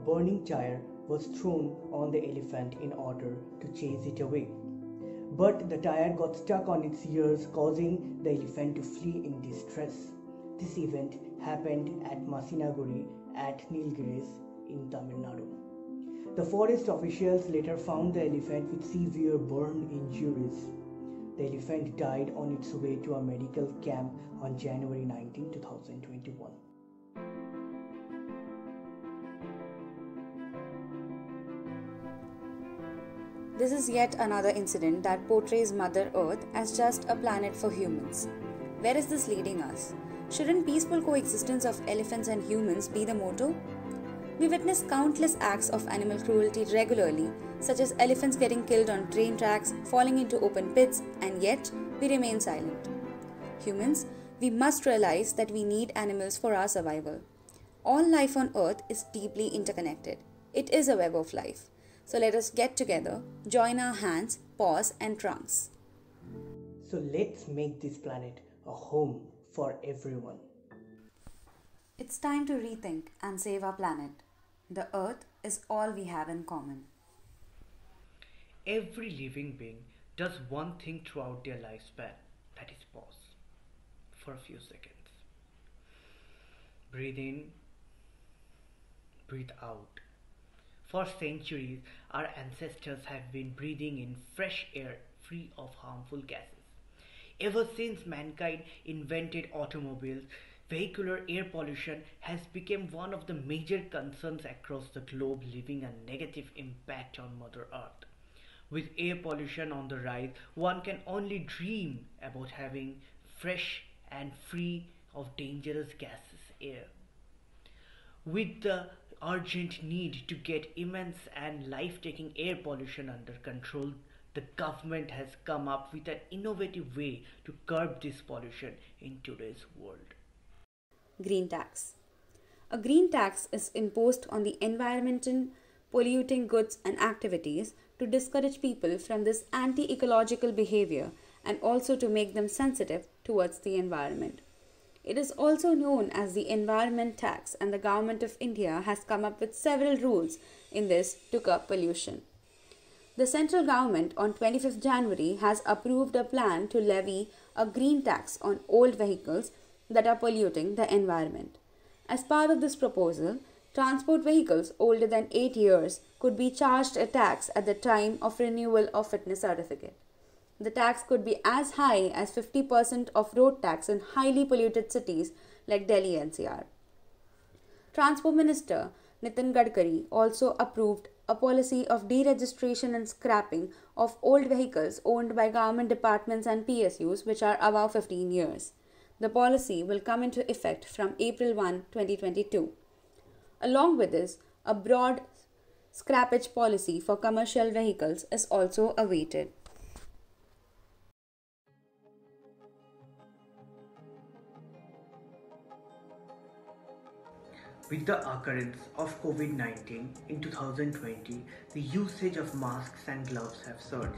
a burning tire was thrown on the elephant in order to chase it away. But the tire got stuck on its ears, causing the elephant to flee in distress. This event happened at Masinagudi at Nilgiris in Tamil Nadu. The forest officials later found the elephant with severe burn injuries. The elephant died on its way to a medical camp on January 19, 2021. This is yet another incident that portrays Mother Earth as just a planet for humans. Where is this leading us? Shouldn't peaceful coexistence of elephants and humans be the motto? We witness countless acts of animal cruelty regularly, such as elephants getting killed on train tracks, falling into open pits, and yet we remain silent. Humans, we must realize that we need animals for our survival. All life on earth is deeply interconnected. It is a web of life. So let us get together, join our hands, paws, and trunks. So let's make this planet a home for everyone. It's time to rethink and save our planet. The earth is all we have in common. Every living being does one thing throughout their lifespan that is pause for a few seconds. Breathe in, breathe out. For centuries, our ancestors have been breathing in fresh air free of harmful gases. Ever since mankind invented automobiles, vehicular air pollution has become one of the major concerns across the globe, leaving a negative impact on Mother Earth. With air pollution on the rise, one can only dream about having fresh and free of dangerous gases air. With the urgent need to get immense and life taking air pollution under control, the government has come up with an innovative way to curb this pollution in today's world. Green tax. A green tax is imposed on the environmental polluting goods and activities to discourage people from this anti ecological behavior and also to make them sensitive towards the environment. It is also known as the environment tax, and the government of India has come up with several rules in this to curb pollution. The central government on 25th January has approved a plan to levy a green tax on old vehicles that are polluting the environment. As part of this proposal, transport vehicles older than 8 years could be charged a tax at the time of renewal of fitness certificate. The tax could be as high as 50% of road tax in highly polluted cities like Delhi NCR. Transport Minister Nitin Gadkari also approved a policy of deregistration and scrapping of old vehicles owned by government departments and PSUs which are above 15 years. The policy will come into effect from April 1, 2022. Along with this, a broad scrappage policy for commercial vehicles is also awaited. With the occurrence of COVID 19 in 2020, the usage of masks and gloves have surged.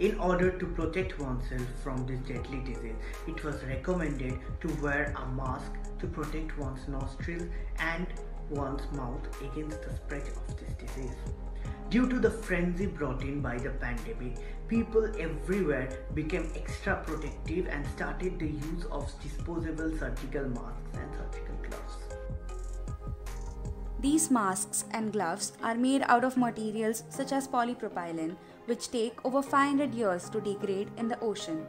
In order to protect oneself from this deadly disease, it was recommended to wear a mask to protect one's nostrils and one's mouth against the spread of this disease. Due to the frenzy brought in by the pandemic, people everywhere became extra protective and started the use of disposable surgical masks and surgical gloves. These masks and gloves are made out of materials such as polypropylene, which take over 500 years to degrade in the ocean.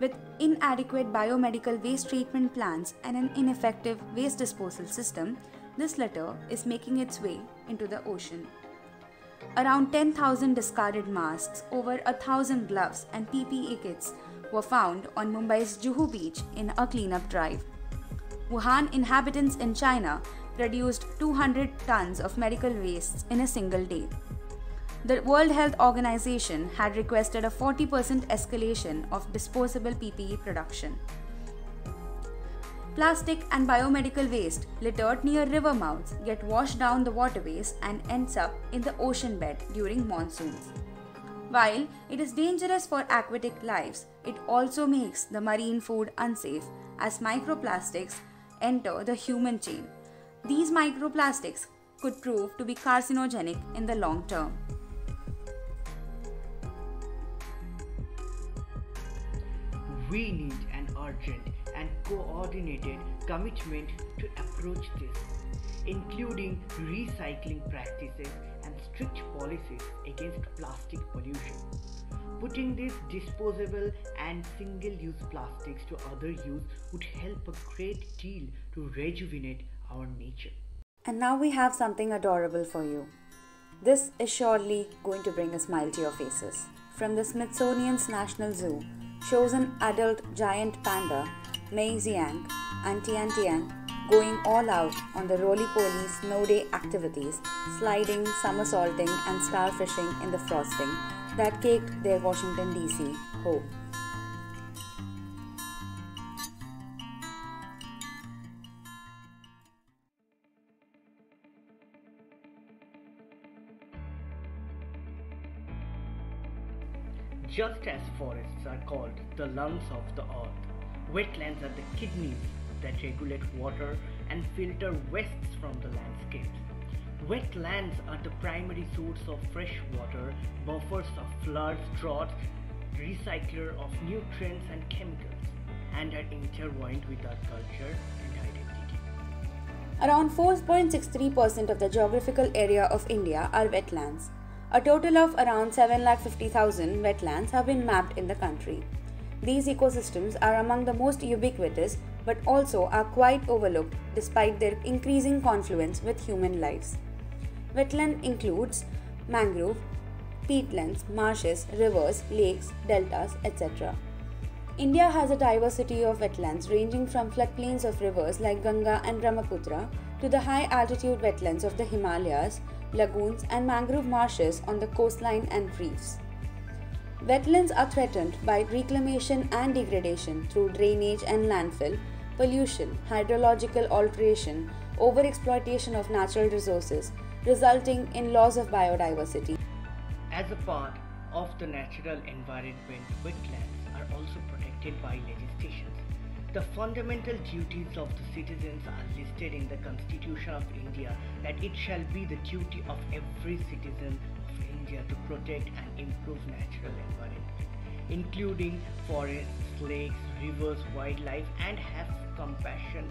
With inadequate biomedical waste treatment plants and an ineffective waste disposal system, this litter is making its way into the ocean. Around 10,000 discarded masks, over 1,000 gloves, and PPE kits were found on Mumbai's Juhu beach in a cleanup drive. Wuhan inhabitants in China produced 200 tons of medical wastes in a single day. The World Health Organization had requested a 40% escalation of disposable PPE production. Plastic and biomedical waste littered near river mouths get washed down the waterways and ends up in the ocean bed during monsoons. While it is dangerous for aquatic lives, it also makes the marine food unsafe as microplastics enter the human chain. These microplastics could prove to be carcinogenic in the long term. We need an urgent and coordinated commitment to approach this, including recycling practices and strict policies against plastic pollution. Putting these disposable and single use plastics to other use would help a great deal to rejuvenate our nature. And now we have something adorable for you. This is surely going to bring a smile to your faces. From the Smithsonian's National Zoo shows an adult giant panda, Mei Xiang, and Tian Tian going all out on the roly-poly snow day activities, sliding, somersaulting, and starfishing in the frosting that caked their Washington DC home. Just as forests are called the lungs of the earth, wetlands are the kidneys that regulate water and filter wastes from the landscapes. Wetlands are the primary source of fresh water, buffers of floods, droughts, recycler of nutrients and chemicals, and are intertwined with our culture and identity. Around 4.63% of the geographical area of India are wetlands. A total of around 7,50,000 wetlands have been mapped in the country. These ecosystems are among the most ubiquitous but also are quite overlooked despite their increasing confluence with human lives. Wetland includes mangrove, peatlands, marshes, rivers, lakes, deltas, etc. India has a diversity of wetlands ranging from floodplains of rivers like Ganga and Brahmaputra to the high altitude wetlands of the Himalayas, lagoons, and mangrove marshes on the coastline and reefs. Wetlands are threatened by reclamation and degradation through drainage and landfill, pollution, hydrological alteration, overexploitation of natural resources, resulting in loss of biodiversity. As a part of the natural environment, wetlands are also protected by legislations. The fundamental duties of the citizens are listed in the Constitution of India that it shall be the duty of every citizen of India to protect and improve natural environment, including forests, lakes, rivers, wildlife, and have compassion